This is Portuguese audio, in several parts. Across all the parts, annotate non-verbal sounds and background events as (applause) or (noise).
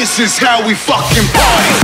This is how we fucking party.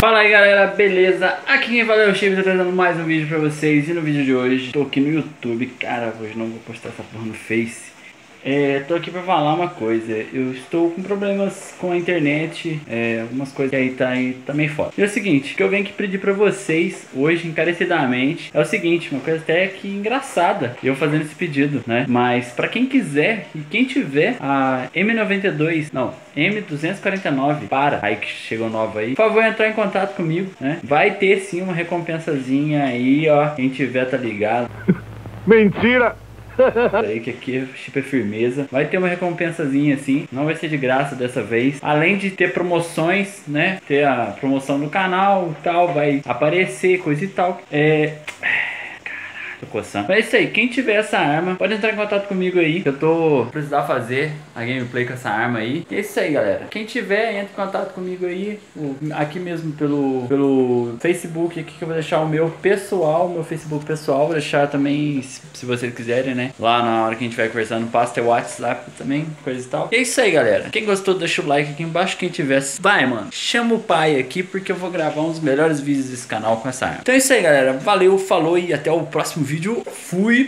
Fala aí galera, beleza? Aqui quem fala é o tô trazendo mais um vídeo pra vocês E no vídeo de hoje, tô aqui no YouTube Cara, hoje não vou postar essa porra no Face é, tô aqui pra falar uma coisa. Eu estou com problemas com a internet, é, algumas coisas que aí tá, aí tá meio foda. E é o seguinte, que eu venho aqui pedir pra vocês hoje, encarecidamente, é o seguinte, uma coisa até que engraçada, eu fazendo esse pedido, né? Mas pra quem quiser e quem tiver a M92, não, M249 para, aí que chegou nova aí, por favor entrar em contato comigo, né? Vai ter sim uma recompensazinha aí, ó, quem tiver tá ligado. (laughs) Mentira! Aí que aqui é chip é firmeza. Vai ter uma recompensazinha assim, não vai ser de graça dessa vez. Além de ter promoções, né? Ter a promoção do canal tal, vai aparecer coisa e tal. É Tô coçando. Mas é isso aí, quem tiver essa arma, pode entrar em contato comigo aí. Que eu tô precisar fazer a gameplay com essa arma aí. E é isso aí, galera. Quem tiver, entra em contato comigo aí. Aqui mesmo pelo, pelo Facebook, aqui que eu vou deixar o meu pessoal, meu Facebook pessoal. Vou deixar também, se vocês quiserem, né? Lá na hora que a gente vai conversando, passa teu WhatsApp também, coisa e tal. E é isso aí, galera. Quem gostou, deixa o like aqui embaixo. Quem tiver, vai, mano. Chama o pai aqui, porque eu vou gravar dos melhores vídeos desse canal com essa arma. Então é isso aí, galera. Valeu, falou e até o próximo vídeo. Fui!